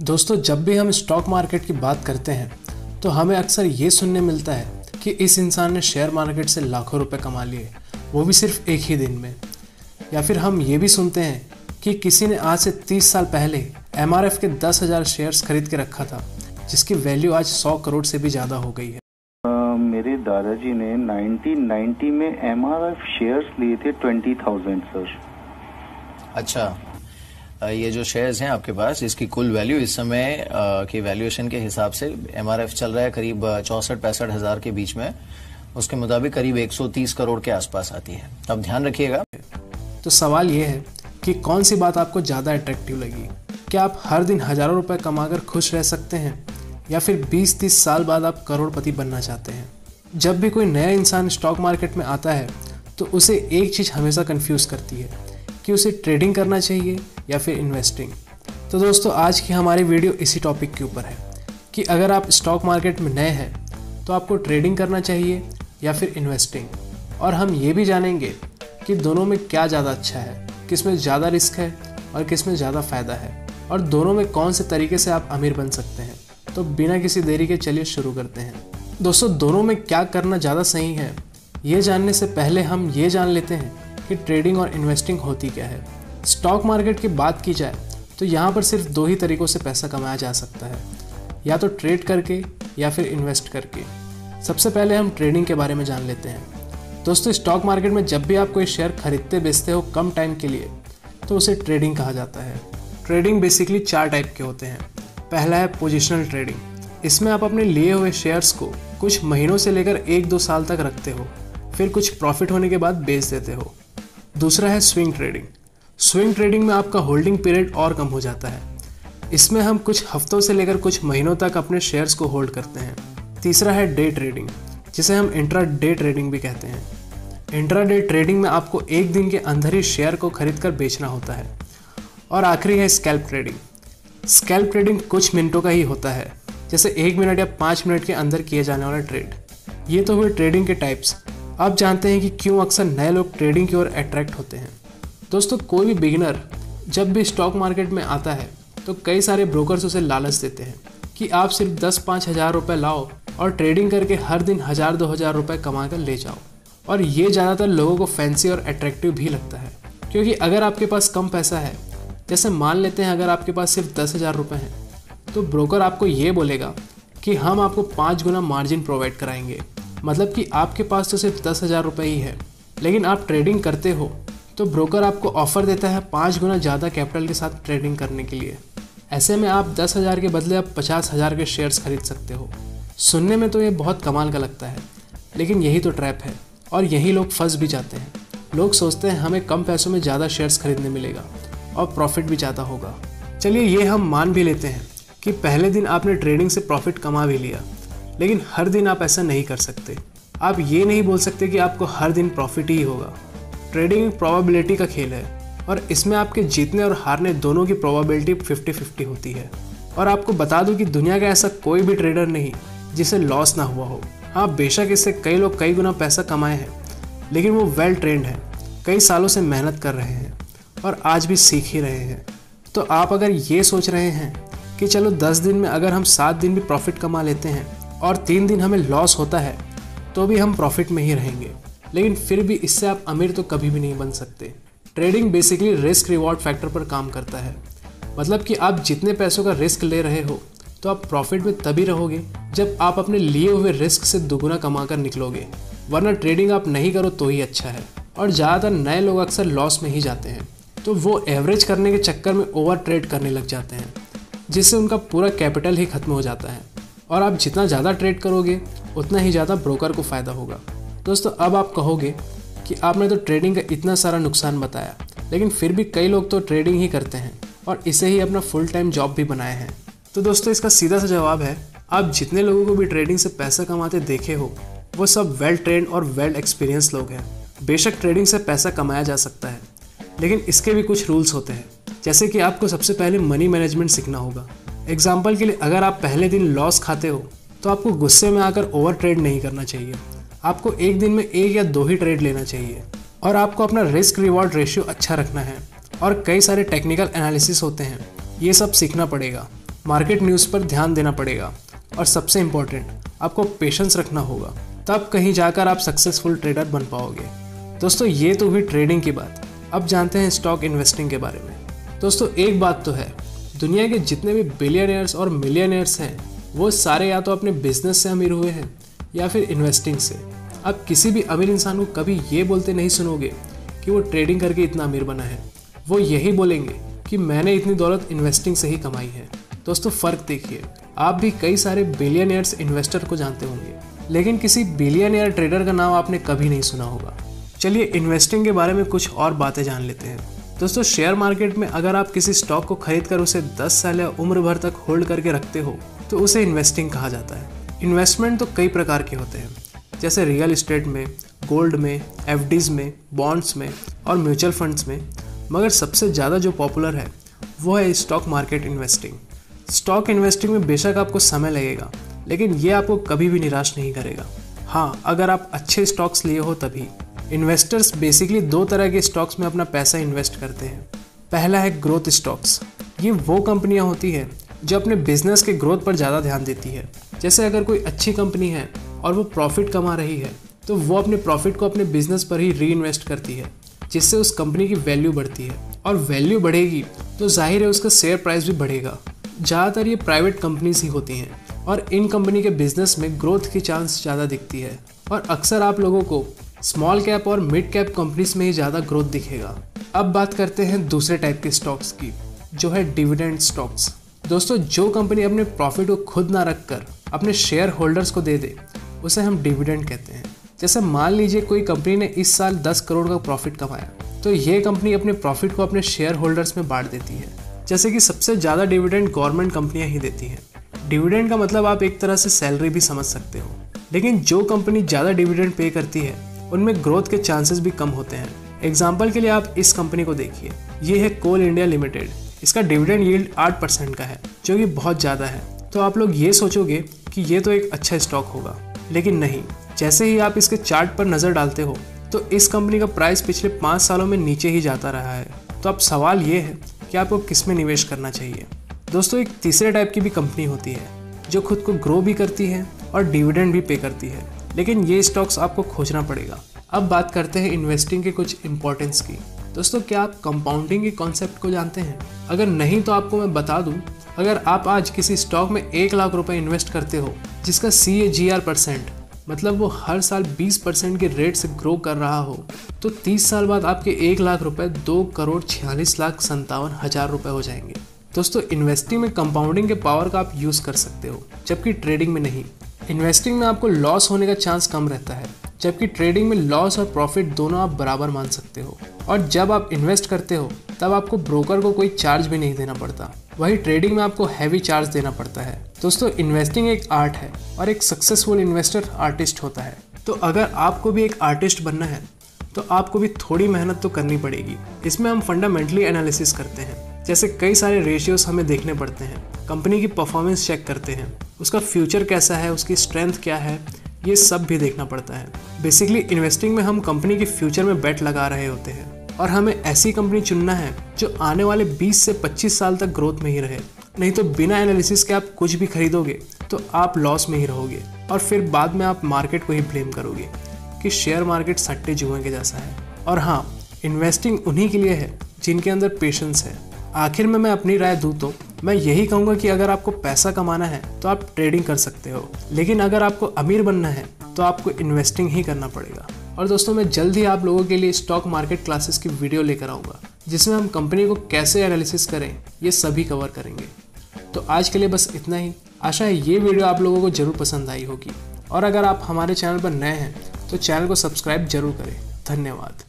दोस्तों जब भी हम स्टॉक मार्केट की बात करते हैं तो हमें अक्सर ये सुनने मिलता है कि इस इंसान ने शेयर मार्केट से लाखों रुपए कमा लिए वो भी सिर्फ़ एक ही दिन में। या फिर हम ये भी सुनते हैं कि किसी ने आज से 30 साल पहले एमआरएफ के दस हज़ार शेयर्स खरीद के रखा था जिसकी वैल्यू आज 100 करोड़ से भी ज़्यादा हो गई है। आ, मेरे दादाजी ने 1990 में एम शेयर्स लिए थे 20,000 सर। अच्छा। ये जो शेयर्स हैं आपके पास, इसकी कुल वैल्यू इस समय की वैल्यूएशन के हिसाब से एमआरएफ चल रहा है करीब चौसठ पैंसठ हज़ार के बीच में। उसके मुताबिक करीब 130 करोड़ के आसपास आती है। अब ध्यान रखिएगा। तो सवाल ये है कि कौन सी बात आपको ज़्यादा अट्रैक्टिव लगी? क्या आप हर दिन हज़ारों रुपए कमाकर खुश रह सकते हैं? या फिर 20-30 साल बाद आप करोड़पति बनना चाहते हैं? जब भी कोई नया इंसान स्टॉक मार्केट में आता है तो उसे एक चीज़ हमेशा कंफ्यूज करती है कि उसे ट्रेडिंग करना चाहिए या फिर इन्वेस्टिंग तो दोस्तों, आज की हमारी वीडियो इसी टॉपिक के ऊपर है कि अगर आप स्टॉक मार्केट में नए हैं तो आपको ट्रेडिंग करना चाहिए या फिर इन्वेस्टिंग और हम ये भी जानेंगे कि दोनों में क्या ज़्यादा अच्छा है, किसमें ज़्यादा रिस्क है और किसमें ज़्यादा फ़ायदा है। और दोनों में कौन से तरीके से आप अमीर बन सकते हैं। तो बिना किसी देरी के चलिए शुरू करते हैं। दोस्तों, दोनों में क्या करना ज़्यादा सही है, ये जानने से पहले हम ये जान लेते हैं कि ट्रेडिंग और इन्वेस्टिंग होती क्या है। स्टॉक मार्केट की बात की जाए तो यहाँ पर सिर्फ़ दो ही तरीक़ों से पैसा कमाया जा सकता है। या तो ट्रेड करके या फिर इन्वेस्ट करके। सबसे पहले हम ट्रेडिंग के बारे में जान लेते हैं। दोस्तों, स्टॉक मार्केट में जब भी आप कोई शेयर खरीदते, बेचते हो कम टाइम के लिए तो उसे ट्रेडिंग कहा जाता है। ट्रेडिंग बेसिकली चार टाइप के होते हैं। पहला है पोजिशनल ट्रेडिंग। इसमें आप अपने लिए हुए शेयर्स को कुछ महीनों से लेकर एक दो साल तक रखते हो, फिर कुछ प्रॉफिट होने के बाद बेच देते हो। दूसरा है स्विंग ट्रेडिंग। स्विंग ट्रेडिंग में आपका होल्डिंग पीरियड और कम हो जाता है। इसमें हम कुछ हफ्तों से लेकर कुछ महीनों तक अपने शेयर्स को होल्ड करते हैं। तीसरा है डे ट्रेडिंग जिसे हम इंट्रा डे ट्रेडिंग भी कहते हैं। इंट्रा डे ट्रेडिंग में आपको एक दिन के अंदर ही शेयर को खरीद कर बेचना होता है। और आखिरी है स्कैल्प ट्रेडिंग स्कैल्प ट्रेडिंग कुछ मिनटों का ही होता है, जैसे एक मिनट या पाँच मिनट के अंदर किए जाने वाला ट्रेड ये तो हुए ट्रेडिंग के टाइप्स आप जानते हैं कि क्यों अक्सर नए लोग ट्रेडिंग की ओर अट्रैक्ट होते हैं। दोस्तों, कोई भी बिगिनर जब भी स्टॉक मार्केट में आता है तो कई सारे ब्रोकर्स उसे लालच देते हैं कि आप सिर्फ़ दस पाँच हज़ार रुपये लाओ और ट्रेडिंग करके हर दिन हज़ार दो हज़ार रुपये कमा कर ले जाओ। और ये ज़्यादातर लोगों को फैंसी और अट्रैक्टिव भी लगता है, क्योंकि अगर आपके पास कम पैसा है, जैसे मान लेते हैं अगर आपके पास सिर्फ़ दस हज़ार रुपये हैं तो ब्रोकर आपको ये बोलेगा कि हम आपको पाँच गुना मार्जिन प्रोवाइड कराएँगे। मतलब कि आपके पास तो सिर्फ़ दस हज़ार रुपये ही है, लेकिन आप ट्रेडिंग करते हो तो ब्रोकर आपको ऑफ़र देता है पाँच गुना ज़्यादा कैपिटल के साथ ट्रेडिंग करने के लिए। ऐसे में आप दस हज़ार के बदले आप पचास हज़ार के शेयर्स खरीद सकते हो। सुनने में तो ये बहुत कमाल का लगता है, लेकिन यही तो ट्रैप है, और यही लोग फंस भी जाते हैं। लोग सोचते हैं हमें कम पैसों में ज़्यादा शेयर्स खरीदने मिलेगा, और प्रॉफिट भी ज़्यादा होगा। चलिए ये हम मान भी लेते हैं कि पहले दिन आपने ट्रेडिंग से प्रॉफिट कमा भी लिया, लेकिन हर दिन आप ऐसा नहीं कर सकते। आप ये नहीं बोल सकते कि आपको हर दिन प्रॉफिट ही होगा। ट्रेडिंग प्रोबेबिलिटी का खेल है और इसमें आपके जीतने और हारने दोनों की प्रोबेबिलिटी फिफ्टी फिफ्टी होती है। और आपको बता दूँ कि दुनिया का ऐसा कोई भी ट्रेडर नहीं जिसे लॉस ना हुआ हो। हाँ बेशक इससे कई लोग कई गुना पैसा कमाए हैं, लेकिन वो वेल ट्रेंड हैं, कई सालों से मेहनत कर रहे हैं और आज भी सीख ही रहे हैं। तो आप अगर ये सोच रहे हैं कि चलो दस दिन में अगर हम सात दिन भी प्रॉफिट कमा लेते हैं और तीन दिन हमें लॉस होता है तो भी हम प्रॉफिट में ही रहेंगे। लेकिन फिर भी इससे आप अमीर तो कभी भी नहीं बन सकते। Trading basically risk reward factor पर काम करता है। मतलब कि आप जितने पैसों का रिस्क ले रहे हो तो आप प्रॉफिट में तभी रहोगे जब आप अपने लिए हुए रिस्क से दोगुना कमा कर निकलोगे। वरना ट्रेडिंग आप नहीं करो तो ही अच्छा है। और ज़्यादातर नए लोग अक्सर लॉस में ही जाते हैं। तो वो एवरेज करने के चक्कर में ओवर ट्रेड करने लग जाते हैं, जिससे उनका पूरा कैपिटल ही खत्म हो जाता है। और आप जितना ज़्यादा ट्रेड करोगे, उतना ही ज़्यादा ब्रोकर को फ़ायदा होगा। दोस्तों, अब आप कहोगे कि आपने तो ट्रेडिंग का इतना सारा नुकसान बताया, लेकिन फिर भी कई लोग तो ट्रेडिंग ही करते हैं और इसे ही अपना फुल टाइम जॉब भी बनाए हैं। तो दोस्तों, इसका सीधा सा जवाब है, आप जितने लोगों को भी ट्रेडिंग से पैसा कमाते देखे हो, वो सब वेल ट्रेन और वेल एक्सपीरियंस लोग हैं। बेशक ट्रेडिंग से पैसा कमाया जा सकता है, लेकिन इसके भी कुछ रूल्स होते हैं। जैसे कि आपको सबसे पहले मनी मैनेजमेंट सीखना होगा। एग्ज़ाम्पल के लिए, अगर आप पहले दिन लॉस खाते हो तो आपको गुस्से में आकर ओवर ट्रेड नहीं करना चाहिए। आपको एक दिन में एक या दो ही ट्रेड लेना चाहिए। और आपको अपना रिस्क रिवॉर्ड रेशियो अच्छा रखना है। और कई सारे टेक्निकल एनालिसिस होते हैं। ये सब सीखना पड़ेगा। मार्केट न्यूज़ पर ध्यान देना पड़ेगा। और सबसे इम्पोर्टेंट आपको पेशेंस रखना होगा। तब कहीं जाकर आप सक्सेसफुल ट्रेडर बन पाओगे। दोस्तों, ये तो हुई ट्रेडिंग की बात। अब जानते हैं स्टॉक इन्वेस्टिंग के बारे में। दोस्तों, एक बात तो है। दुनिया के जितने भी बिलियनियर्स और मिलियनियर्स हैं, वो सारे या तो अपने बिज़नेस से अमीर हुए हैं। या फिर इन्वेस्टिंग से। अब किसी भी अमीर इंसान को कभी ये बोलते नहीं सुनोगे कि वो ट्रेडिंग करके इतना अमीर बना है। वो यही बोलेंगे कि मैंने इतनी दौलत इन्वेस्टिंग से ही कमाई है। दोस्तों, फ़र्क देखिए, आप भी कई सारे बिलियनियर्स इन्वेस्टर को जानते होंगे, लेकिन किसी बिलियनियर ट्रेडर का नाम आपने कभी नहीं सुना होगा। चलिए इन्वेस्टिंग के बारे में कुछ और बातें जान लेते हैं। दोस्तों शेयर मार्केट में अगर आप किसी स्टॉक को खरीद कर उसे 10 साल या उम्र भर तक होल्ड करके रखते हो तो उसे इन्वेस्टिंग कहा जाता है। इन्वेस्टमेंट तो कई प्रकार के होते हैं। जैसे रियल इस्टेट में, गोल्ड में, एफ़ में, बॉन्ड्स में और म्यूचुअल फंड्स में। मगर सबसे ज़्यादा जो पॉपुलर है, वो है stock market investing. Stock investing में बेशक आपको समय लगेगा, लेकिन ये आपको कभी भी निराश नहीं करेगा। हाँ अगर आप अच्छे स्टॉक्स लिए हो तभी। इन्वेस्टर्स बेसिकली दो तरह के स्टॉक्स में अपना पैसा इन्वेस्ट करते हैं। पहला है ग्रोथ स्टॉक्स। ये वो कंपनियाँ होती है जो अपने बिज़नेस के ग्रोथ पर ज़्यादा ध्यान देती है। जैसे अगर कोई अच्छी कंपनी है और वो प्रॉफिट कमा रही है तो वो अपने प्रॉफिट को अपने बिज़नेस पर ही री इन्वेस्ट करती है, जिससे उस कंपनी की वैल्यू बढ़ती है। और वैल्यू बढ़ेगी तो ज़ाहिर है उसका शेयर प्राइस भी बढ़ेगा। ज़्यादातर ये प्राइवेट कंपनीज़ ही होती हैं और इन कंपनी के बिज़नेस में ग्रोथ की चांस ज़्यादा दिखती है। और अक्सर आप लोगों को स्मॉल कैप और मिड कैप कंपनीज़ में ही ज़्यादा ग्रोथ दिखेगा। अब बात करते हैं दूसरे टाइप के स्टॉक्स की, जो है डिविडेंड स्टॉक्स दोस्तों, जो कंपनी अपने प्रॉफिट को खुद ना रख कर अपने शेयर होल्डर्स को दे दे, उसे हम डिविडेंड कहते हैं। जैसे मान लीजिए कोई कंपनी ने इस साल 10 करोड़ का प्रॉफिट कमाया तो ये कंपनी अपने प्रॉफिट को अपने शेयर होल्डर्स में बांट देती है। जैसे कि सबसे ज़्यादा डिविडेंड गवर्नमेंट कंपनियाँ ही देती हैं। डिविडेंड का मतलब आप एक तरह से सैलरी भी समझ सकते हो, लेकिन जो कंपनी ज़्यादा डिविडेंड पे करती है, उनमें ग्रोथ के चांसेस भी कम होते हैं। एग्ज़ाम्पल के लिए आप इस कंपनी को देखिए। ये है कोल इंडिया लिमिटेड इसका डिविडेंड यील्ड आठ परसेंट का है, जो कि बहुत ज़्यादा है। तो आप लोग ये सोचोगे कि ये तो एक अच्छा स्टॉक होगा, लेकिन नहीं। जैसे ही आप इसके चार्ट पर नज़र डालते हो तो इस कंपनी का प्राइस पिछले पाँच सालों में नीचे ही जाता रहा है। तो अब सवाल ये है कि आपको किसमें निवेश करना चाहिए? दोस्तों, एक तीसरे टाइप की भी कंपनी होती है, जो खुद को ग्रो भी करती है और डिविडेंड भी पे करती है। लेकिन ये स्टॉक्स आपको खोजना पड़ेगा। अब बात करते हैं इन्वेस्टिंग के कुछ इंपॉर्टेंस की। दोस्तों, क्या आप कंपाउंडिंग के कॉन्सेप्ट को जानते हैं? अगर नहीं तो आपको मैं बता दूँ, अगर आप आज किसी स्टॉक में एक लाख रुपए इन्वेस्ट करते हो, जिसका सी ए जी आर परसेंट मतलब वो हर साल 20 परसेंट के रेट से ग्रो कर रहा हो तो 30 साल बाद आपके एक लाख रुपए दो करोड़ छियालीस लाख संतावन हज़ार रुपए हो जाएँगे। दोस्तों इन्वेस्टिंग में कंपाउंडिंग के पावर का आप यूज़ कर सकते हो, जबकि ट्रेडिंग में नहीं। इन्वेस्टिंग में आपको लॉस होने का चांस कम रहता है। जबकि ट्रेडिंग में लॉस और प्रॉफिट दोनों आप बराबर मान सकते हो। और जब आप इन्वेस्ट करते हो, तब आपको ब्रोकर को कोई चार्ज भी नहीं देना पड़ता। वही ट्रेडिंग में आपको हैवी चार्ज देना पड़ता है। दोस्तों इन्वेस्टिंग एक आर्ट है और एक सक्सेसफुल इन्वेस्टर आर्टिस्ट होता है। तो अगर आपको भी एक आर्टिस्ट बनना है तो आपको भी थोड़ी मेहनत तो करनी पड़ेगी। इसमें हम फंडामेंटली एनालिसिस करते हैं। जैसे कई सारे रेशियोज हमें देखने पड़ते हैं। कंपनी की परफॉर्मेंस चेक करते हैं। उसका फ्यूचर कैसा है? उसकी स्ट्रेंथ क्या है? ये सब भी देखना पड़ता है। बेसिकली इन्वेस्टिंग में हम कंपनी के फ्यूचर में बेट लगा रहे होते हैं। और हमें ऐसी कंपनी चुनना है, जो आने वाले 20 से 25 साल तक ग्रोथ में ही रहे। नहीं तो बिना एनालिसिस के आप कुछ भी खरीदोगे तो आप लॉस में ही रहोगे। और फिर बाद में आप मार्केट को ही ब्लेम करोगे, कि शेयर मार्केट सट्टे जुए के जैसा है। और हाँ इन्वेस्टिंग उन्हीं के लिए है, जिनके अंदर पेशेंस है। आखिर में मैं अपनी राय दूँ तो मैं यही कहूँगा कि अगर आपको पैसा कमाना है तो आप ट्रेडिंग कर सकते हो। लेकिन अगर आपको अमीर बनना है तो आपको इन्वेस्टिंग ही करना पड़ेगा। और दोस्तों, मैं जल्द ही आप लोगों के लिए स्टॉक मार्केट क्लासेस की वीडियो लेकर आऊँगा, जिसमें हम कंपनी को कैसे एनालिसिस करें, ये सभी कवर करेंगे। तो आज के लिए बस इतना ही। आशा है ये वीडियो आप लोगों को ज़रूर पसंद आई होगी। और अगर आप हमारे चैनल पर नए हैं तो चैनल को सब्सक्राइब ज़रूर करें। धन्यवाद।